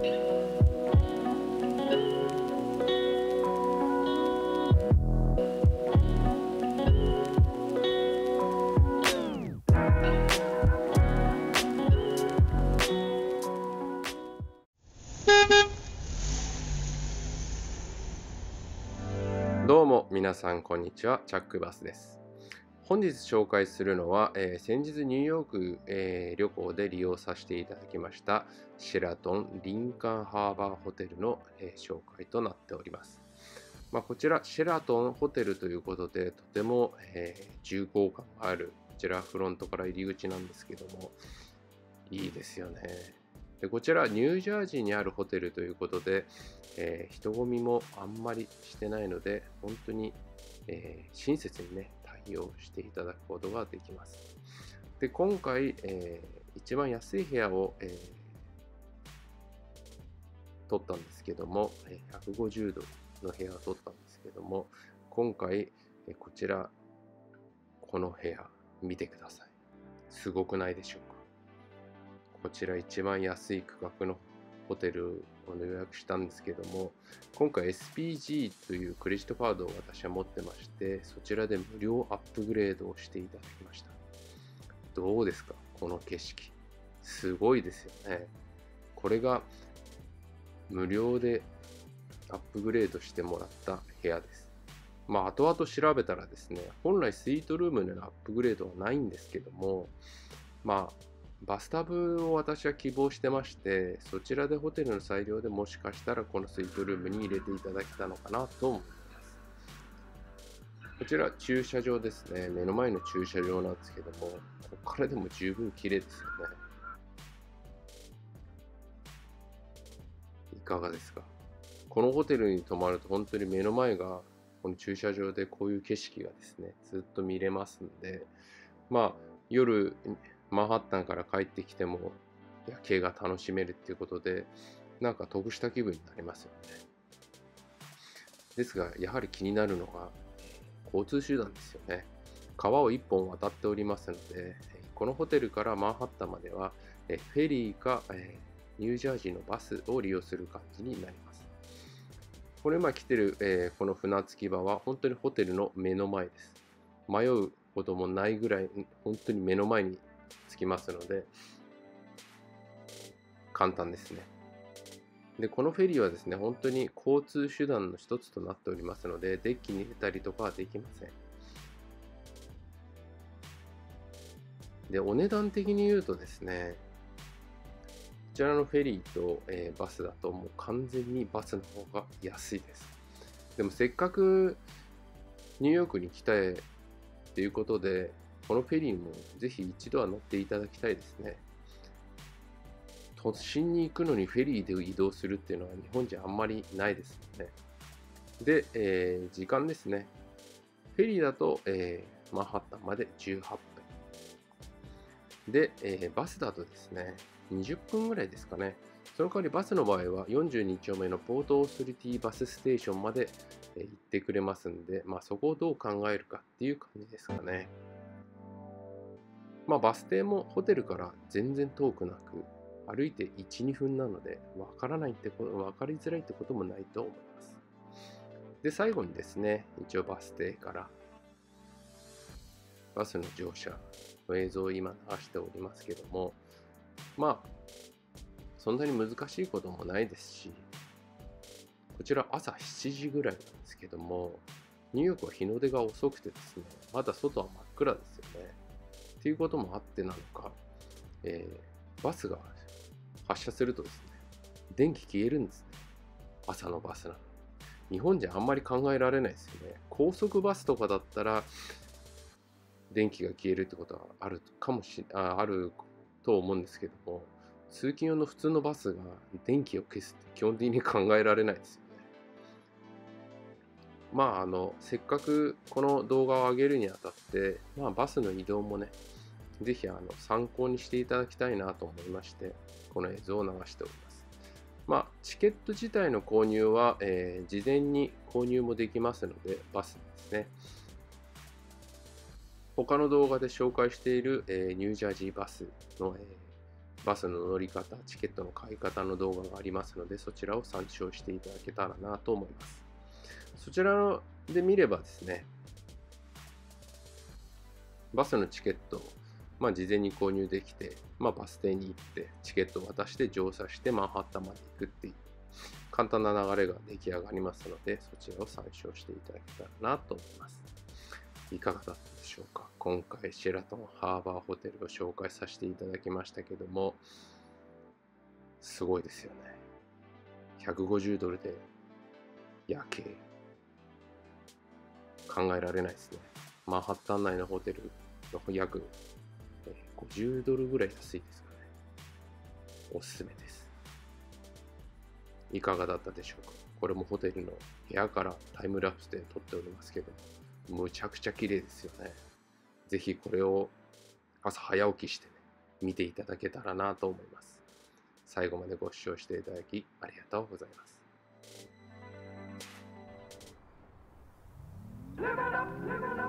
どうも皆さんこんにちは。チャックバスです。本日紹介するのは、えー先日ニューヨーク、えー旅行で利用させていただきましたシェラトンリンカンハーバーホテルの、えー紹介となっております、まあ、こちらシェラトンホテルということでとても、え重厚感があるこちらフロントから入り口なんですけどもいいですよね。でこちらニュージャージーにあるホテルということで、え人混みもあんまりしてないので本当に、え親切にね対応していただくことができます。で今回、えー一番安い部屋を、えー取ったんですけども150度の部屋を取ったんですけども今回えこちらこの部屋見てください。すごくないでしょうか。こちら一番安い区画のホテルを予約したんですけども今回 SPG というクレジットカードを私は持ってましてそちらで無料アップグレードをしていただきました。どうですか？この景色。すごいですよね。これが無料でアップグレードしてもらった部屋です。まあ後々調べたらですね本来スイートルームでのアップグレードはないんですけどもまあバスタブを私は希望してまして、そちらでホテルの裁量でもしかしたらこのスイートルームに入れていただけたのかなと思います。こちら駐車場ですね。目の前の駐車場なんですけども、ここからでも十分綺麗ですよね。いかがですか？このホテルに泊まると本当に目の前がこの駐車場でこういう景色がですね、ずっと見れますんで、まあ夜マンハッタンから帰ってきても夜景が楽しめるっていうことでなんか得した気分になりますよね。ですがやはり気になるのが交通手段ですよね。川を1本渡っておりますのでこのホテルからマンハッタンまではフェリーかニュージャージーのバスを利用する感じになります。これ今来てる、えこの船着き場は本当にホテルの目の前です。迷うこともないぐらい本当に目の前につきますので簡単ですね。でこのフェリーはですね本当に交通手段の一つとなっておりますのでデッキに出たりとかはできません。でお値段的に言うとですねこちらのフェリーと、えーバスだともう完全にバスの方が安いです。でもせっかくニューヨークに来たいということでこのフェリーもぜひ一度は乗っていただきたいですね。都心に行くのにフェリーで移動するっていうのは日本じゃあんまりないですよね。で、えー時間ですね。フェリーだと、えーマンハッタンまで18分。で、えーバスだとですね、20分ぐらいですかね。その代わりバスの場合は42丁目のポートオーソリティバスステーションまで行ってくれますんで、まあ、そこをどう考えるかっていう感じですかね。まあ、バス停もホテルから全然遠くなく、歩いて1、2分なので、わからないってこと、わかりづらいってこともないと思います。で、最後にですね、一応バス停から、バスの乗車の映像を今流しておりますけども、まあ、そんなに難しいこともないですし、こちら朝7時ぐらいなんですけども、ニューヨークは日の出が遅くてですね、まだ外は真っ暗ですよね。っていうこともあってなのか、えーバスが発車するとですね、電気消えるんですね。朝のバスなの。日本じゃあんまり考えられないですよね。高速バスとかだったら、電気が消えるってことはあるかもしああると思うんですけども、通勤用の普通のバスが電気を消すって基本的に考えられないですよね。まあ、あの、せっかくこの動画を上げるにあたって、まあ、バスの移動もね、ぜひあの参考にしていただきたいなと思いまして、この映像を流しております。まあ、チケット自体の購入は、えー事前に購入もできますので、バスですね。他の動画で紹介している、えーニュージャージーバスの、えーバスの乗り方、チケットの買い方の動画がありますので、そちらを参照していただけたらなと思います。そちらで見ればですね、バスのチケットを、まあ、事前に購入できて、まあ、バス停に行ってチケットを渡して乗車してマンハッタンまで行くっていう簡単な流れが出来上がりますのでそちらを参照していただけたらなと思います。いかがだったでしょうか？今回シェラトンハーバーホテルを紹介させていただきましたけどもすごいですよね。150ドルで夜景。考えられないですねマンハッタン内のホテルの約50ドルぐらい安いですかね。おすすめです。いかがだったでしょうかこれもホテルの部屋からタイムラプスで撮っておりますけど、むちゃくちゃ綺麗ですよね。ぜひこれを朝早起きしてね、見ていただけたらなと思います。最後までご視聴していただきありがとうございます。living up, living up.